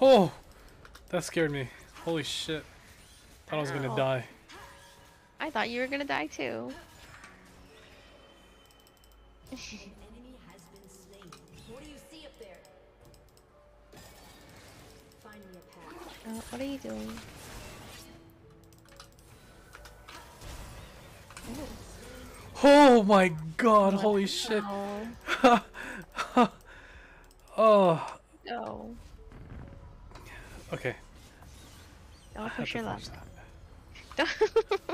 Oh, that scared me. Holy shit. Thought I was gonna die. I thought you were gonna die too. enemy has been slain. What do you see up there? Find me a path. Uh, what are you doing? Oh my god, holy shit. Oh, No. Okay. Oh, Don't I had push to your finish luck. that.